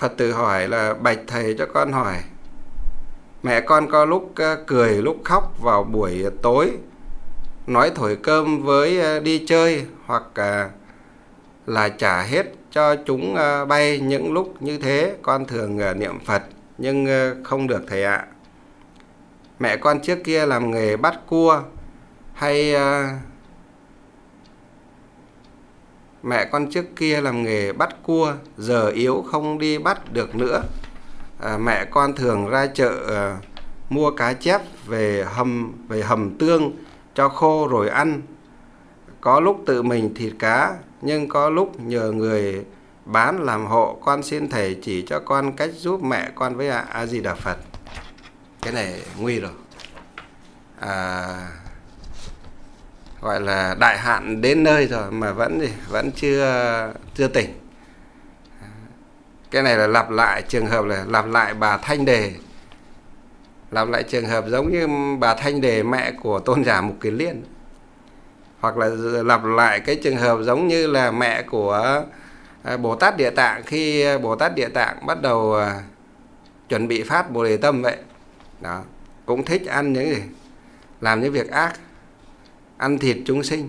Phật tử hỏi là, bạch thầy cho con hỏi, Mẹ con có lúc ờ, cười, lúc khóc vào buổi tối, Nói thổi cơm với ờ, đi chơi Hoặc ờ, là trả hết cho chúng bay những lúc như thế? Con thường niệm Phật nhưng không được thầy ạ. Mẹ con trước kia làm nghề bắt cua Hay mẹ con trước kia làm nghề bắt cua giờ yếu không đi bắt được nữa. À, mẹ con thường ra chợ à, mua cá chép về hầm về hầm tương cho khô rồi ăn. Có lúc tự mình thịt cá nhưng có lúc nhờ người bán làm hộ con xin thầy chỉ cho con cách giúp mẹ con với a, a di đà phật. Cái này nguy rồi. À, gọi là đại hạn đến nơi rồi mà vẫn gì, vẫn chưa chưa tỉnh. Cái này là lặp lại trường hợp là lặp lại bà thanh đề. Lặp lại trường hợp giống như bà thanh đề, mẹ của tôn giả mục kiến liên. Hoặc là lặp lại cái trường hợp giống như là mẹ của à, bồ tát địa tạng khi bồ tát địa tạng bắt đầu à, chuẩn bị phát bồ đề tâm vậy. Đó, cũng thích ăn những gì, làm những việc ác ăn thịt chúng sinh.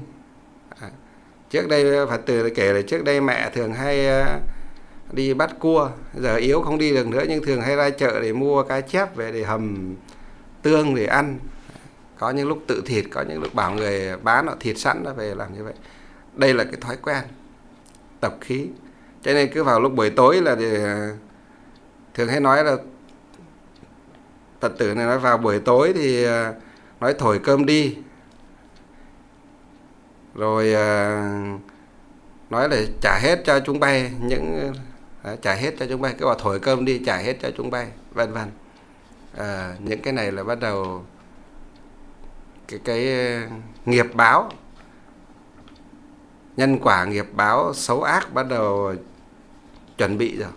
À, trước đây phật tử kể là trước đây mẹ thường hay à, đi bắt cua giờ yếu không đi được nữa nhưng thường hay ra chợ để mua cá chép về để hầm tương để ăn. Có những lúc tự thịt có những lúc bảo người bán họ thịt sẵn nó về làm như vậy. Đây là cái thói quen tập khí. Cho nên cứ vào lúc buổi tối là thì à, thường hay nói là phật tử này nói vào buổi tối thì à, nói thổi cơm đi rồi à, nói là trả hết cho chúng bay những à, trả hết cho chúng bay cái bảo thổi cơm đi trả hết cho chúng bay vân vân. À, những cái này là bắt đầu cái cái à, nghiệp báo nhân quả nghiệp báo xấu ác bắt đầu chuẩn bị rồi.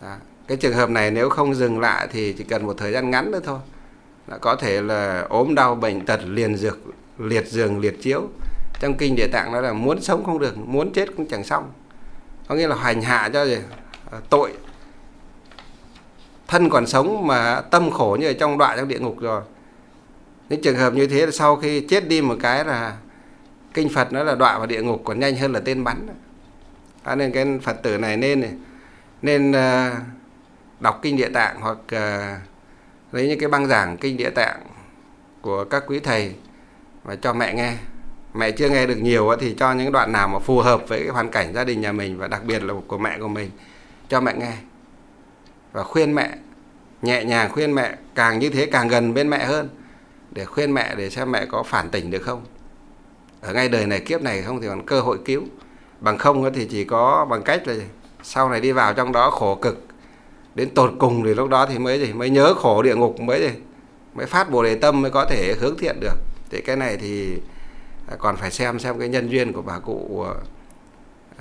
À, cái trường hợp này nếu không dừng lại thì chỉ cần một thời gian ngắn nữa thôi. Là có thể là ốm đau bệnh tật liền dược liệt giường liệt chiếu trong kinh địa tạng đó là muốn sống không được muốn chết cũng chẳng xong. Có nghĩa là hành hạ cho gì? À, tội. Thân còn sống mà tâm khổ như ở trong đoạn trong địa ngục rồi. Những trường hợp như thế là sau khi chết đi một cái là kinh Phật nó là đọa vào địa ngục còn nhanh hơn là tên bắn. À, nên cái Phật tử này nên nên uh, đọc kinh địa tạng hoặc uh, lấy những cái băng giảng kinh địa tạng của các quý thầy và cho mẹ nghe mẹ chưa nghe được nhiều thì cho những đoạn nào mà phù hợp với cái hoàn cảnh gia đình nhà mình và đặc biệt là của mẹ của mình, cho mẹ nghe. Và khuyên mẹ, nhẹ nhàng khuyên mẹ càng như thế càng gần bên mẹ hơn, để khuyên mẹ để xem mẹ có phản tỉnh được không. Ở ngay đời này kiếp này không thì còn cơ hội cứu. Bằng không thì chỉ có bằng cách là sau này đi vào trong đó khổ cực, đến tột cùng thì lúc đó thì mới gì, mới nhớ khổ địa ngục mới gì, mới phát bồ đề tâm mới có thể hướng thiện được. Thì cái này thì còn phải xem xem cái nhân duyên của bà cụ ờ,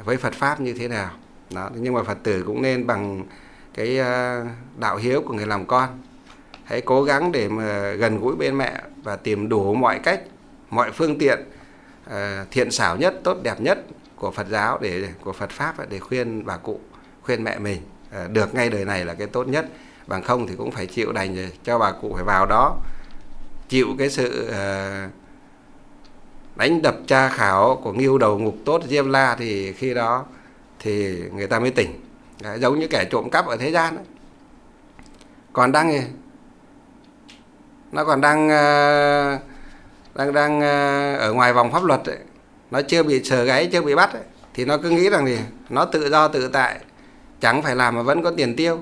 với Phật pháp như thế nào. Đó nhưng mà Phật tử cũng nên bằng cái ờ, đạo hiếu của người làm con. Hãy cố gắng để mà gần gũi bên mẹ và tìm đủ mọi cách mọi phương tiện ờ, thiện xảo nhất tốt đẹp nhất của Phật giáo để của Phật pháp để khuyên bà cụ khuyên mẹ mình được ngay đời này là cái tốt nhất. Bằng không thì cũng phải chịu đành cho bà cụ phải vào đó chịu cái sự uh, đánh đập tra khảo của nghiêu đầu ngục tốt diêm la thì khi đó thì người ta mới tỉnh Đấy, giống như kẻ trộm cắp ở thế gian ấy. còn đang nó còn đang ờ, đang đang ờ, ở ngoài vòng pháp luật ấy. nó chưa bị sờ gáy chưa bị bắt ấy. thì nó cứ nghĩ rằng thì nó tự do tự tại chẳng phải làm mà vẫn có tiền tiêu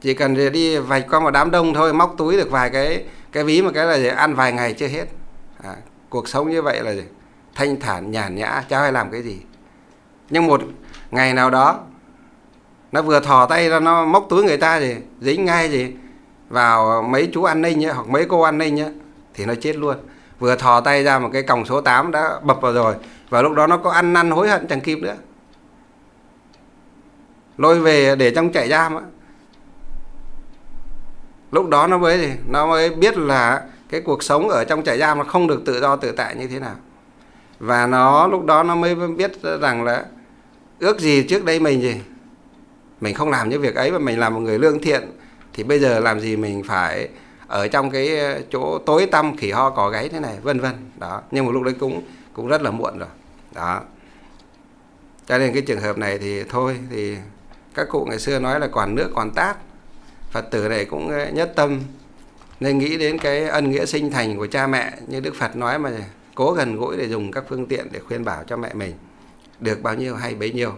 chỉ cần đi vạch qua một đám đông thôi móc túi được vài cái cái ví một cái là ăn vài ngày chưa hết à, cuộc sống như vậy là gì? thanh thản nhàn nhã cháu hay làm cái gì? Nhưng một ngày nào đó nó vừa thò tay ra nó móc túi người ta gì dính ngay gì vào mấy chú an ninh ấy, hoặc mấy cô an ninh nhá, thì nó chết luôn. Vừa thò tay ra một cái còng số 8 đã bập vào rồi và lúc đó nó có ăn năn hối hận chẳng kịp nữa. Lôi về để trong trại giam á. Lúc đó nó mới gì nó mới biết là cái cuộc sống ở trong trại giam nó không được tự do tự tại như thế nào. Và nó, lúc đó nó mới biết rằng là ước gì trước đây mình gì, mình không làm những việc ấy mà mình làm một người lương thiện, thì bây giờ làm gì mình phải ở trong cái chỗ tối tăm, khỉ ho cỏ gáy thế này, vân vân. Đó, nhưng một lúc đấy cũng cũng rất là muộn rồi. Đó. Cho nên cái trường hợp này thì thôi, thì các cụ ngày xưa nói là còn nước còn tát. Phật tử này cũng nhất tâm nên nghĩ đến cái ân nghĩa sinh thành của cha mẹ, như đức phật nói mà, cố gần gũi để dùng các phương tiện để khuyên bảo cho mẹ mình, được bao nhiêu hay bấy nhiêu.